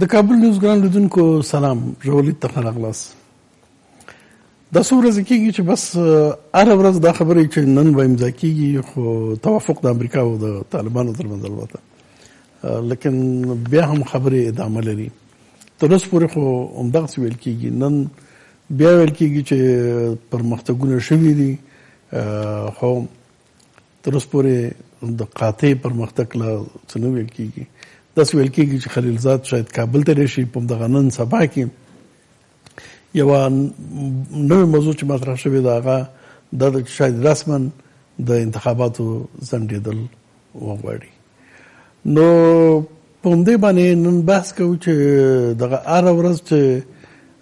د کابل نیوز ګران لیدونکو سلام ژولیت ته ښه راغلاست دا څو ورځې کېږي چې بس هره ورځ دا خبرې چې نن به امضا کېږي خو توافق د امریکا او د طالبانو ترمنځ البته لیکن بیا هم خبرې ادامه لري تر اوسه پورې خو همدغسې ویل کېږي نن بیا ویل کېږي چې پرمختګونه شوي دي خو تر اوسه پورې د قاطع پرمختګ لا څه نه ویل کېږي داسې ویل کېږي چې خلیلزاد شاید کابل ته راشي په همدغه نن سبا کې یوه نوې موضوع چې مطرح شوې ده هغه دا ده چې شاید رسما د انتخاباتو ځنډېدل وغواړي نو په همدې باندې نن بحث کوو چې دغه هر ورځ چې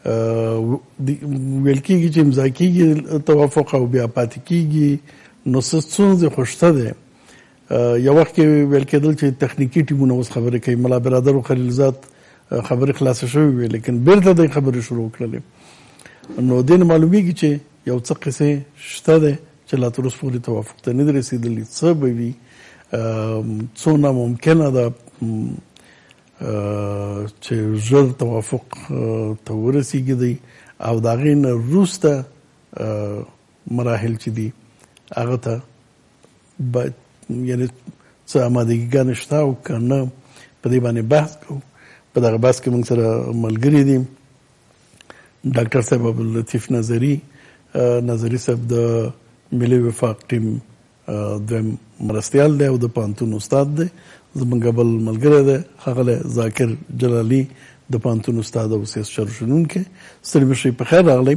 ویل کېږي چې امضا کېږي توافق او بیا پاتې کېږي نو څه ستونزې خوشته ده یو وخت کې ویل کېدل چې تخنیکي ټیمونه اوس خبرې کوي ملا برادر او خلیلزاد خبرې خلاصې شوې وي لیکن بیرته د خبرې شروع کړلې نو دین معلومیږي چې یو څه قصې شته ده چې لا تر اوسه پورې توافق ته نه رسیدلی څه به وي څونه ممکنه ده چې ژر توافق ته ورسیږي دی او دا غین روسته مراحل چې دي هغه ته باید یعنی څه آمادګی ګانې شته او که نه په دې باندې بحث کوو په دغه بحث کې موږ سره ملګري دي ډاکټر صاحب عبداللطیف نظری نظری صاحب د ملي وفاق ټیم دویم مرستیال دی او د پانتون استاد دی زمونږ بل ملګری دی ښاغلی ذاکر جلالی د پانتون استاد او سیاست چارو شنونکی ستړي مشي په خیر راغلی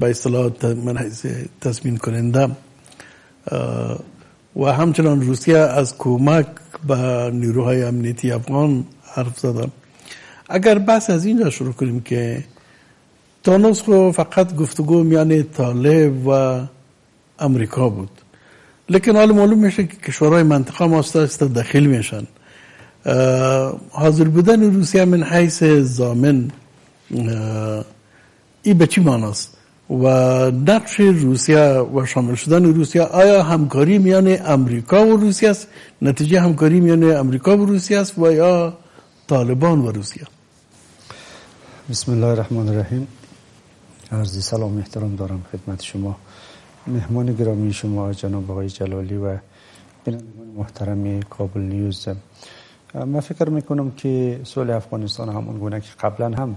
به اصطلاح من تضمین کننده و همچنان روسیه از کمک به نیروهای امنیتی افغان حرف زده اگر بحث از اینجا شروع کنیم که تا نسخه فقط گفتگو میان طالب و امریکا بود لیکن حال معلوم میشه که کشورهای منطقه ما است دخیل میشن حاضر بودن روسیه من حیث زامن ای به چی مانا است و نقش روسیه و شامل شدن روسیه آیا همکاری میان امریکا و روسیه است نتیجه همکاری میان امریکا و روسیه است و یا طالبان و روسیه بسم الله الرحمن الرحیم عرض سلام احترام دارم خدمت شما مهمان گرامی شما جناب آقای جلالی و بینندگان محترم کابل نیوز من فکر میکنم که سول افغانستان همون گونه که قبلا هم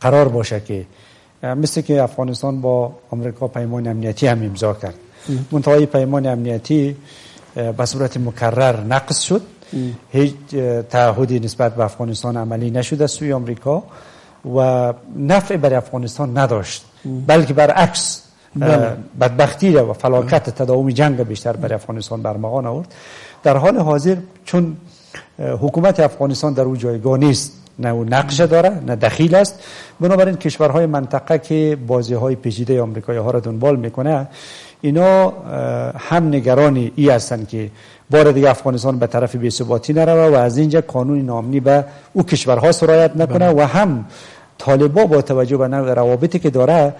قرار باشه که مثل که افغانستان با آمریکا پیمان امنیتی هم امضا کرد منتهای پیمان امنیتی به صورت مکرر نقص شد هیچ تعهدی نسبت به افغانستان عملی نشد از سوی آمریکا و نفع برای افغانستان نداشت بلکه برعکس بدبختی را و فلاکت تداوم جنگ بیشتر برای افغانستان برمغان آورد در حال حاضر چون حکومت افغانستان در او جایگاه نیست نه او نقش داره نه دخیل است بنابراین کشورهای منطقه که بازی های پیچیده آمریکایی ها را دنبال میکنه اینا هم نگران ای هستند که بار دیگه افغانستان به طرف بیثباتی نروه و از اینجا قانون نامنی به او کشورها سرایت نکنه بله. و هم طالبا با توجه به نوع روابطی که داره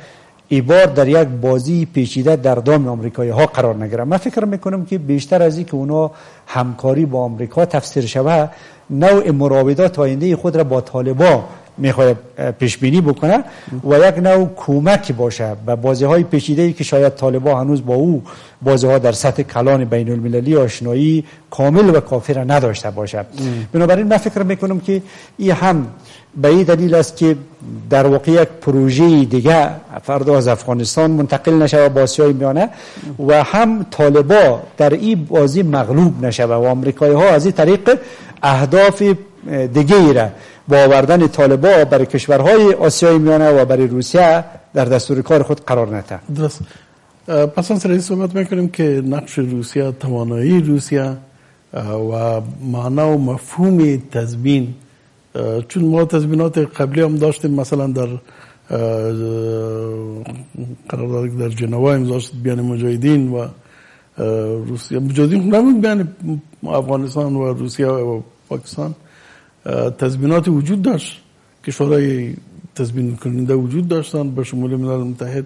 ای بار در یک بازی پیچیده در دام امریکایی ها قرار نگره من فکر میکنم که بیشتر از این که اونا همکاری با امریکا تفسیر شوه نوع مراودات آینده خود را با طالبا میخواد پیش بینی بکنه و یک نوع کمک باشه به بازی های پیچیده ای که شاید طالبا هنوز با او بازی ها در سطح کلان بین المللی آشنایی کامل و کافی را نداشته باشه بنابراین من فکر میکنم که این هم به این دلیل است که در واقع یک پروژه دیگه فردا از افغانستان منتقل نشود با آسیای میانه و هم طالبا در این بازی مغلوب نشود و آمریکایی ها از این طریق اهداف دیگه ای را با آوردن طالبا برای کشورهای آسیای میانه و برای روسیه در دستور کار خود قرار نده درست پس از رئیس صحبت میکنیم که نقش روسیه توانایی روسیه و معنا و مفهوم تضمین چون ما تضمینات قبلی هم داشتیم مثلا در قرارداد که در جنوا امضا شد بین مجاهدین و روسیه مجاهدین خب نبود بین افغانستان و روسیه و پاکستان تضمینات وجود داشت کشورهای تضمین کننده وجود داشتن به شمول ملل متحد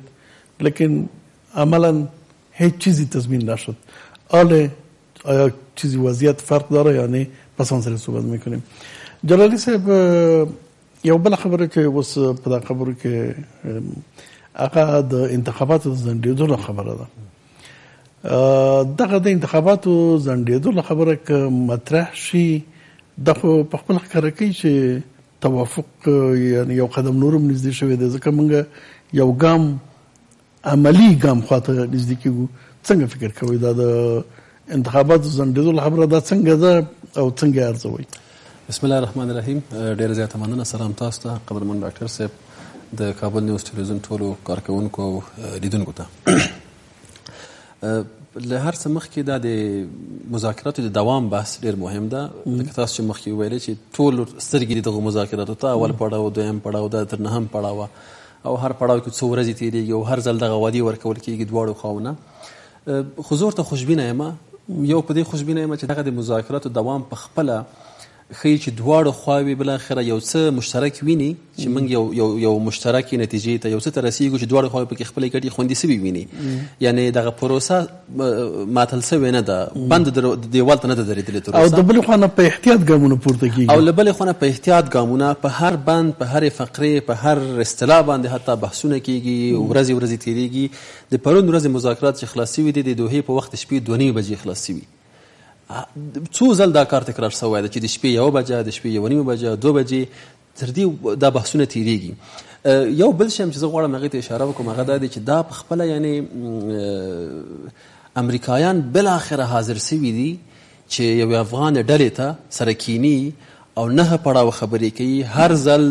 لیکن عملا هیچ چیزی تضمین نشد آل آیا چیزی وضعیت فرق داره یا نه پس آن سر صحبت میکنیم جلالی صاحب یو بل خبره که اوس په دا خبرو کې هغه د انتخاباتو ځنډېدو له خبره ده دغه د انتخاباتو ځنډېدو له خبره که مطرح شي د خو په خپل ښکاره کوي چې توافق یعنی یو قدم نورم نږدې شوی دی ځکه موږ یو ګام عملي ګام خواته نږدې کیږو څنګه فکر کوئ دا د انتخاباتو ځنډېدو له خبره دا څنګه ده او څنګه ارزوي بسم الله الرحمن الرحیم ډیر زیاته مننه سلام تاسو ته قدرمن ډاکټر صاحب د کابل نیوز ټلویزیون ټولو کارکونکو او لیدونکو ته له هر څه مخکې دا د مذاکراتو د دوام بحث ډیر مهم ده لکه تاسو چې مخکې ویلې چې ټول سترګې دغه مذاکراتو ته اول پړاو دویم پړاو دا تر نهم پړاو او هر پړاو کې څو ورځې تیریږي او هر ځل دغه وعدې ورکول کیږي دواړو خواونه خو زه ورته خوشبینه یم یو په دې خوشبینه یم چې دغه د مذاکراتو دوام په خپله ښیي چې دواړو خواوې بالاخره یو څه مشترک ویني چې موږ یو یو یو مشترکې نتیجې ته یو څه ته رسیږو چې دواړو خواوې پکې خپلې ګټې خوندي سوي ویني یعنې دغه پروسه ماتل سوې نه ده بند دیوال ته نه ده درېدلې تر اوسه او د بلې خوا نه په احتیاط ګامونه پورته کیږي او له بلې خوا نه په احتیاط ګامونه په هر بند په هرې فقرې په هر اصطلاح باندې حتی بحثونه کیږي ورځې ورځې تیریږي د پرون ورځې مذاکرات چې خلاص شوي دي د دوحې په وخت شپې دوه نیمې بجې خلاص شوي څو ځل دا کار تکرار شوی دی چې د شپې یو بجه د شپې یو نیمه بجه دوه بجې تر دې دا بحثونه تیریږي یو بل شی چې زه غواړم هغه ته اشاره وکم هغه دا دی چې دا په خپل یعنی امریکایان بل اخر حاضر سوي دي چې یو افغان ډلې ته سره کینی او نه پړاو خبرې کوي هر ځل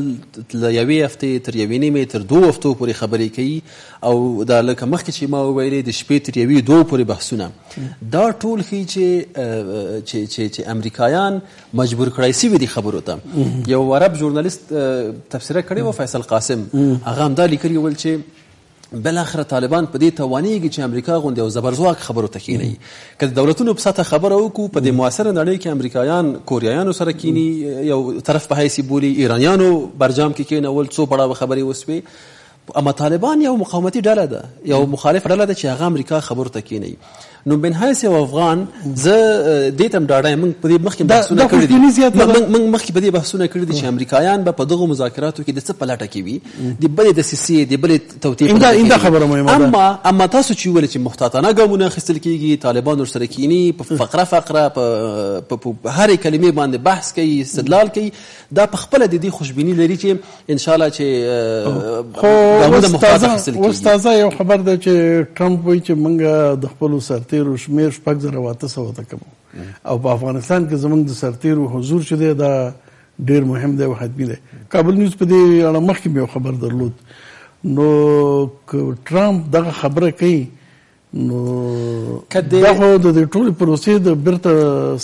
له یوې هفتې تر یوې نیمې تر دوو هفتو پورې خبرې کوي او دا لکه مخکې چې ما وویلې د شپې تر یوې دوو پورې بحثونه دا ټول ښیي چې چې چې امریکایان مجبور کړای سوي دي خبرو ته یو عرب ژورنالیست تفسیره کړې و فیصل قاسم هغه همدا لیکلي ول چې بلاخره طالبان په دې توانېږي چې امریکا غوندې یو زبرځواک خبرو ته کینی که د دولتونو په سطح خبره وکړو په دې موثره نړۍ کې امریکایان کوریایانو سره کینی یو طرف په حیث بولي ایرانیانو برجام کې کینول څو پړاوه خبرې وسوې اما طالبان یو مقاومتي ډله ده یو مخالف ډله ده چې هغه امریکا خبرو ته کینی نو بن هایس یو افغان زه دې تم ډاډه موږ په دې مخکې بحثونه کړی دي موږ مخکې په دې بحثونه کړی دي چې امریکایان به په دغه مذاکراتو کې د څه پلاټه کې وي د بلې د سیسي د بلې توتیق انده انده خبره مهمه ده اما اما تاسو چې ول چې محتاطانه ګامونه اخیستل کیږي طالبان ورسره کینی په فقره فقره په هرې کلمې باندې بحث کوي استدلال کوي دا په خپل د دې خوشبینی لري چې ان شاء الله چې ګامونه مخاطب حاصل کیږي اوس تازه یو خبر ده چې ټرمپ وایي چې موږ د خپل سرتیرو شمیر شپږ زره واته سو ته کوم او په افغانستان کې زموږ د سرتیرو حضور چې دی دا ډیر مهم دی او حتمی دی کابل نیوز په دې اړه مخکې یو خبر درلود نو ټرمپ دغه خبره کوي نو دا خو د دې ټولې پروسې د بیرته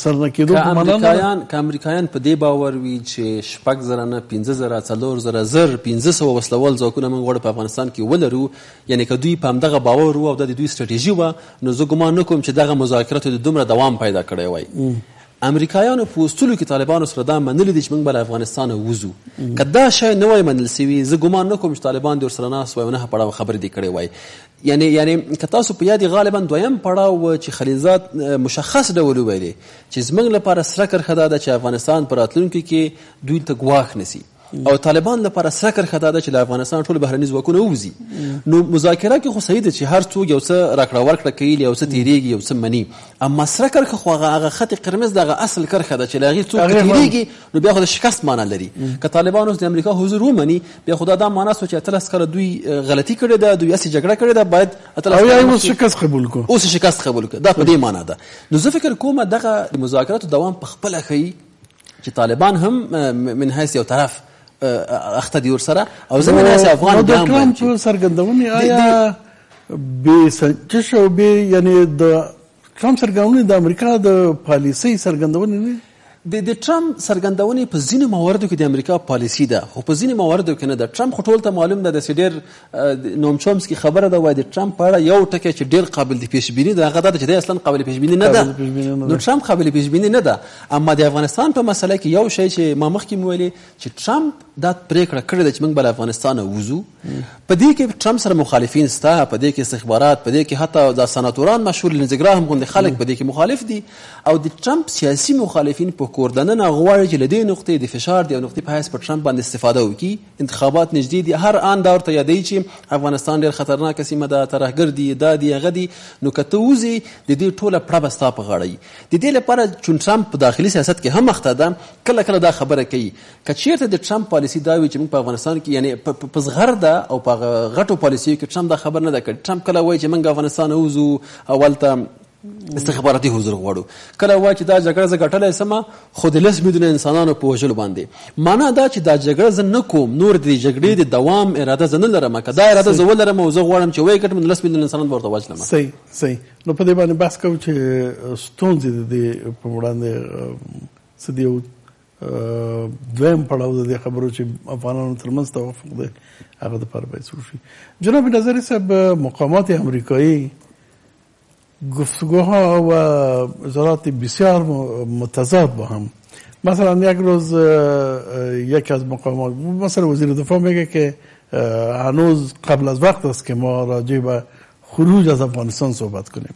سرنه کېدو په معنا نه که امریکایان په دې باور وي چې شپږ زره نه پنځه زره څلور زره زر پنځه سوه وسلهوال ځواکونه موږ غواړو په افغانستان کې ولرو یعنې که دوی په همدغه باور وو او دا د دوی ستراتیژي وه نو زه ګمان نه کوم چې دغه مذاکراتو د دومره دوام پیدا کړی وای امریکایانو په وسلو کې طالبانو سره دا منلي دي چې موږ به له افغانستانه وځو که دا شی نه وای منل سوي زه ګمان نه کوم چې طالبان دې ورسره ناست وای او نه پړاو خبرې دې کړې وای یعنی یعنی که تاسو په یادی غالبا دویم پړاو و چې خلیلزاد مشخص ډول ویلي چې زمنګ لپاره سره کرخه ده چې افغانستان پر راتلونکي کې دوی ته ګواښ نسی او طالبان لپاره سره کرخه ده چې له افغانستان ټول بهرني ځواکونه ووزي نو مذاکره کې خو صحیح ده چې هر څوک یو څه راکړه ورکړه کوي یو څه تیریږي یو څه مني اما سره کرخه خو هغه خط قرمز دغه اصل کرخه ده چې لاغي څوک تیریږي نو بیا خو د شکست معنی لري که طالبان اوس د امریکا حضور ومني بیا خو دا دا معنی سو چې اتلس کاله دوی غلطي کړې ده دوی هسې جګړه کړې ده باید اتلس او یا اوس شکست قبول کو اوس شکست قبول کو دا په دې معنی ده نو زه فکر کوم دغه د مذاکراتو دوام په خپله ښیي چې طالبان هم من حیث یو طرف اخته دي ورسره او زه من حیث افغان بیا هم وایم چې څرګندونې آیا بې سنجش او بې یعنې د ټرمپ څرګندونې د امریکا د پالیسۍ څرګندونې نه د د ټرمپ څرګندونې په ځینو مواردو کې د امریکا پالیسي ده خو په ځینو مواردو کې نه ده ټرمپ خو ټول ته معلوم ده داسې ډیر نوم چومسکي خبره ده وای د ټرمپ په اړه یو ټکی چې ډیر قابل د پیش بینی ده هغه دا چې دی اصلا قابل پیش بینی نه ده نو ټرمپ قابل پیش بینی نه ده اما د افغانستان په مسله کې یو شی چې ما مخکې ویلي چې ټرمپ دا پریکړه کړې ده چې موږ به له افغانستانه ووځو په دې کې ټرمپ سره مخالفین سته په دې کې استخبارات په دې کې حتی دا سناتوران مشهور لینزي ګراهم غوندې خلک په دې کې مخالف دي او د ټرمپ سیاسي مخالفین په کور دننه غواړي چې له دې نقطې د فشار د یو نقطې په حیث په ټرمپ باندې استفاده وکړي انتخابات نږدې دي هر آن دا ورته یادوي چې افغانستان ډېر خطرناکه سیمه ده ترهګر دي دا دي هغه دي نو که ته وځې د دې ټوله پړه به ستا په غاړه وي د دې لپاره چې ټرمپ په داخلي سیاست کې هم اخته ده کله کله دا خبره کوي که چیرته د ټرمپ پالیسي دا وي چې موږ په افغانستان کې یعنی په زغرده او په هغه غټو پالیسیو کې ټرمپ دا خبره نه ده کړې ټرمپ کله وایي چې موږ افغانستان نه وځو او هلته استخباراتي حضور غواړو کله وایي چې دا جګړه زه ګټلی سم خو د لس میلیونه انسانانو په وژلو باندې معنا دا چې دا جګړه زه نه کوم نور د جګړې د دوام اراده زه نه لرم که دا اراده زه ولرم او زه غواړم چې وایي ګټم نو لس میلیونه انسانان به ورته وژنم صحیح صحیح نو په دې باندې بحث کوو چې ستونزې د دې په وړاندې څه دی دویم پړاو د دې خبرو چې افغانانو ترمنځ توافق دی هغه د پر باید وشي جناب نظری صاحب مقامات امریکایی گفتگوها و اظهارات بسیار متضاد با هم مثلا یک روز یکی از مقامات مثلا وزیر دفاع میگه که هنوز قبل از وقت است که ما راجع به خروج از افغانستان صحبت کنیم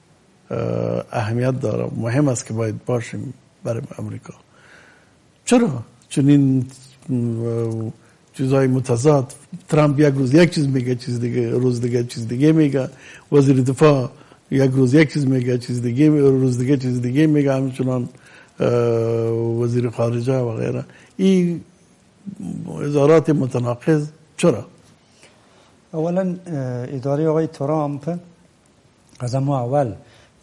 اهمیت داره مهم است که باید باشیم برای امریکا چرا چنین چیزهای متضاد ترامپ یک روز یک چیز میگه چیز دیگه روز دیگه چیز دیگه میگه وزیر دفاع یک روز یک چیز میگه چیز دیگه روز دیگه چیز دیگه میگه همچنان وزیر خارجه و غیره این ادارات متناقض چرا اولا اداره آقای ترامپ از اما اول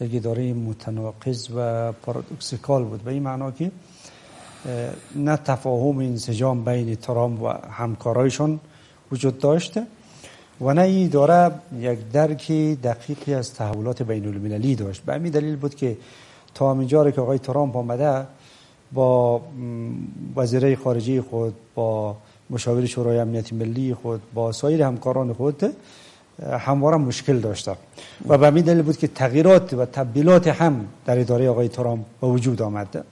یک اداره متناقض و پارادوکسیکال بود به این معنا که نه تفاهم انسجام بین ترامپ و همکارایشان وجود داشته و نه این دوره یک درک دقیقی از تحولات بین المللی داشت به همین دلیل بود که تا همینجا که آقای ترامپ آمده با وزیره خارجه خود با مشاور شورای امنیت ملی خود با سایر همکاران خود همواره مشکل داشت و به همین دلیل بود که تغییرات و تبدیلات هم در اداره آقای ترامپ به وجود آمد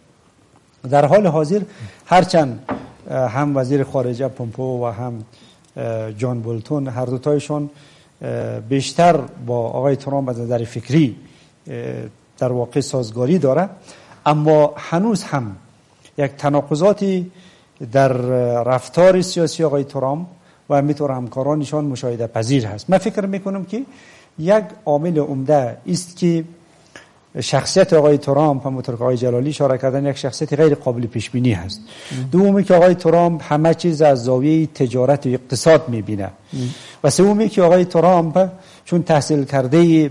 در حال حاضر هرچند هم وزیر خارجه پمپو و هم جان بولتون هر دوتایشان بیشتر با آقای ترامپ از نظر فکری در واقع سازگاری داره اما هنوز هم یک تناقضاتی در رفتار سیاسی آقای ترام و همینطور همکارانشان مشاهده پذیر هست من فکر میکنم که یک عامل عمده است که شخصیت آقای ترامپ هم که آقای جلالی اشاره کردن یک شخصیت غیر قابل پیش بینی هست دومی که آقای ترامپ همه چیز از زاویه تجارت و اقتصاد میبینه و سومی که آقای ترامپ چون تحصیل کرده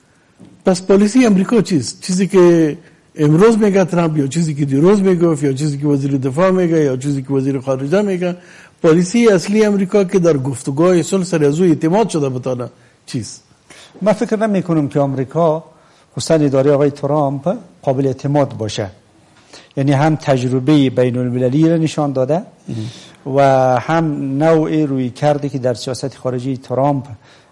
پس پالیسی امریکا چیست؟ چیزی که امروز میگه ترامپ یا چیزی که دیروز میگفت یا چیزی که وزیر دفاع میگه یا چیزی که وزیر خارجه میگه پالیسی اصلی امریکا که در گفتگاه صلح سر از او اعتماد شده بتانه چیست؟ من فکر نمی کنم که امریکا خصوصا اداره آقای ترامپ قابل اعتماد باشه یعنی هم تجربه بین المللی را نشان داده و هم نوع روی کرده که در سیاست خارجی ترامپ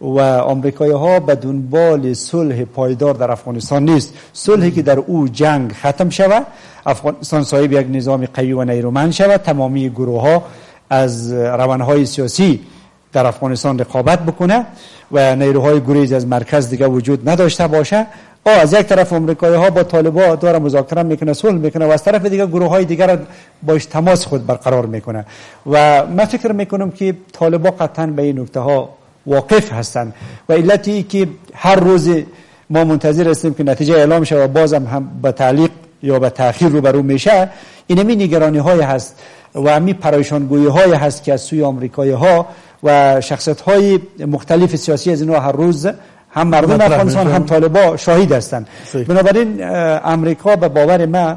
و آمریکایی ها به دنبال صلح پایدار در افغانستان نیست صلحی که در او جنگ ختم شود افغانستان صاحب یک نظام قوی و نیرومند شود تمامی گروه ها از روانهای سیاسی در افغانستان رقابت بکنه و نیروهای گریز از مرکز دیگه وجود نداشته باشه او از یک طرف آمریکایی ها با طالبا داره مذاکره میکنه صلح میکنه و از طرف دیگه گروه های دیگر باش تماس خود برقرار میکنه و من فکر میکنم که طالبا قطعا به این نکته ها واقف هستند و علت ای که هر روز ما منتظر هستیم که نتیجه اعلام شود و بازم هم به تعلیق یا به تاخیر روبرو میشه اینمی نگرانی های هست و همی پرایشانگویی های هست که از سوی آمریکایی ها و شخصیت های مختلف سیاسی از اینها هر روز هم مردم افغانستان هم طالبا شاهد هستند بنابراین امریکا به باور ما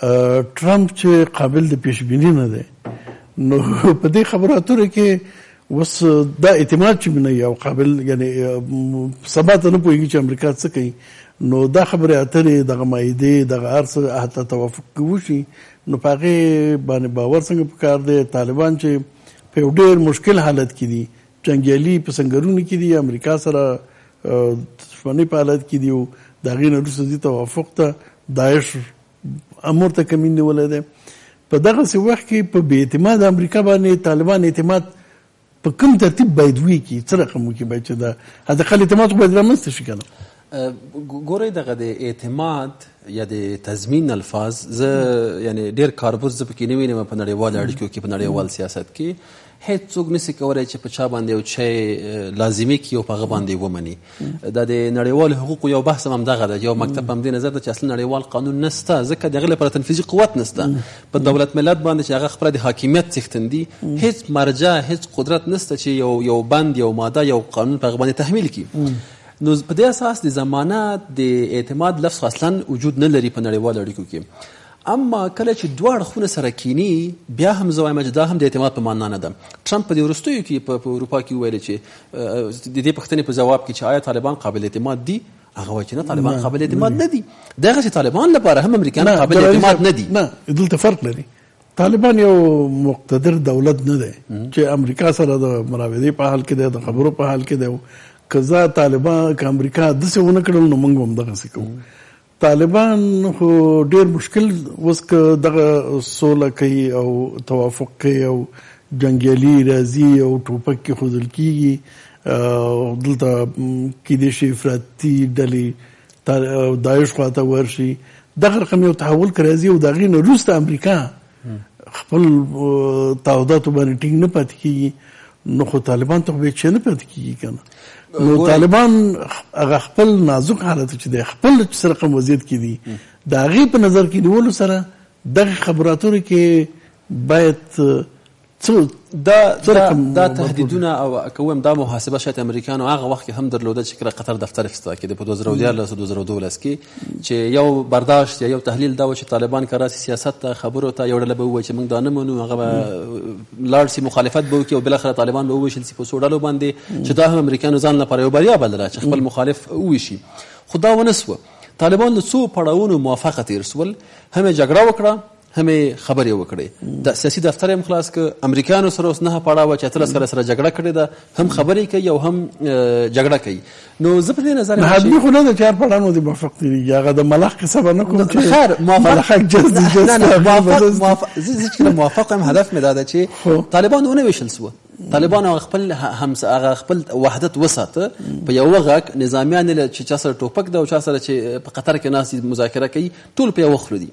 ټرمپ چې قابل د پیشبینی نه دی نو په دې خبرو اترو کې اوس دا اعتماد چې منه یو قابل یعنی سبا ته نه پوهیږي چې امریکا څه کوي نو دا خبره اترې دغه مایده دغه ارس حتی توافق کوشي نو پاغه باندې باور څنګه پکار دی طالبان چې په ډیر مشکل حالت کې دي جنګیالي په سنګرونو کې دي امریکا سره دښمنۍ په حالت کې دي او د هغې نه وروسته دي توافق ته داعش امر ته کمین نیولی دی په دغه سی وخت کې په بی اعتماد امریکا باندې طالبان اعتماد په کوم ترتیب باید وی کی څه رقم وکي باید چې دا حداقل اعتماد خو باید رامنځته شي کنه ګورئ دغه د اعتماد یا د تضمین الفاظ زه یعنی ډیر کاربوز زه پکې نه وینم په نړیوال اړیکو کې په نړیوال سیاست کې هیڅ څوک نسی کولای چې په چا باندې یو چی لازمی کی او په هغه باندې ومني دا د نړیوال حقوق یو بحث هم دغه ده یو مکتب هم دې نظر ده چې اصلا نړیوال قانون نسته ځکه دغه لپاره تنفیذي قوت نسته په دولت ملت باندې چې هغه خپل د حاکمیت څښتن دي هیڅ مرجع هیڅ قدرت نسته چې یو یو بند یو ماده یو قانون په هغه باندې تحمیل کی نو په دې اساس د زمانه د اعتماد لفظ خو اصلا وجود نه لري په نړیوالو اړیکو کې اما کله چې دوه اړخونه سره کینی بیا هم زه وایم چې دا هم د اعتماد په معنا نه ده ټرمپ په دې وروستیو کې په اروپا کې ویل چې د دې پوښتنې په ځواب کې چې آیا طالبان قابل اعتماد دي هغه وایي چې نه طالبان نه. قابل اعتماد نه دي دغه چې طالبان لپاره هم امریکایان قابل اعتماد نه دي نه دلته فرق لري طالبان یو مقتدر دولت نه دی چې امریکا سره د مراودې په حال کې دی د خبرو په حال کې دی کزا طالبان که امریکا د څه ونه کړل نو موږ هم دغه څه کوو طالبان خو ډیر مشکل وس ک دغه سوله کوي او توافق کوي او جنگیالي راځي او ټوپک کې خودل کیږي دلته کې د شي افراطي ډلې داعش خواته ورشي دغه رقم یو تحول کراځي او دغه نه روسته امریکا خپل تعهدات باندې ټینګ نه پاتې کیږي نو خو طالبان ته به چنه پاتې کیږي کنه نو طالبان هغه خپل نازک حالت چې د خپل سره کوم وضعیت کې دي دا غي په نظر کې نیول سره دغه خبراتو کې باید څه دا څه رقم دا تهدیدونه او که وایم دا محاسبه شاید امریکایانو هغه وخت کې هم درلوده چې کله قطر دفتر اخیسته کې د په 2014 2012 کې چې یو برداشت یا یو تحلیل دا و چې طالبان کار سي سیاست ته خبرو ته یو ډله به وایي چې موږ دا نه منو هغه به لاړ سي مخالفت به وکړي او بل اخر طالبان به وویشل سي په څو ډلو باندې چې دا هم امریکایانو ځان لپاره یو بریا بلله چې خپل مخالف وویشي خو دا ونه سوه طالبان له څو پړاوونو موفقه تیر سول هم جګړه وکړه همې خبرې وکړې د سیاسي دفتر هم خلاص ک امریکایانو سره اوس نه پړاوه چې اتلس کاله سره جګړه کړې ده هم خبرې کوي او هم جګړه کوي نو زه په دې نظر نه حتمي خو نه ده چې هر پړانو دې موافق دي هغه د ملخ قصه به نه کوم چې خیر موافق جز دي جز نه نه موافق موافق زه چې موافق هم هدف مې دا ده چې طالبان ونه ویشل سو طالبان هغه خپل هم هغه خپل وحدت وساته په یو وغک نظامیان چې چا سره ټوپک دا او چا سره چې په قطر کې ناس مذاکره کوي ټول په یو خلو دي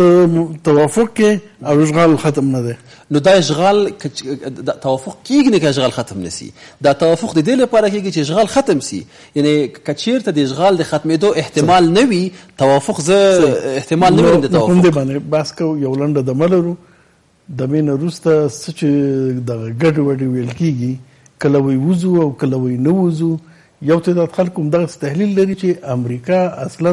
ته توافق کې او اشغال ختم نه دی نو دا اشغال دا توافق کیږي نه که اشغال ختم نسی دا توافق د دې لپاره کیږي چې اشغال ختم سی یعنی کچیرته د اشغال د ختمېدو احتمال نه وي توافق زه احتمال نه وینم د توافق هم دې باندې بس کو یو لنډه د ملرو د مین روسته سچ د ګډ وډ ویل کیږي کله وی وزو او کله وی نه وزو یو تعداد خلک هم دغه تحلیل لري چې امریکا اصلا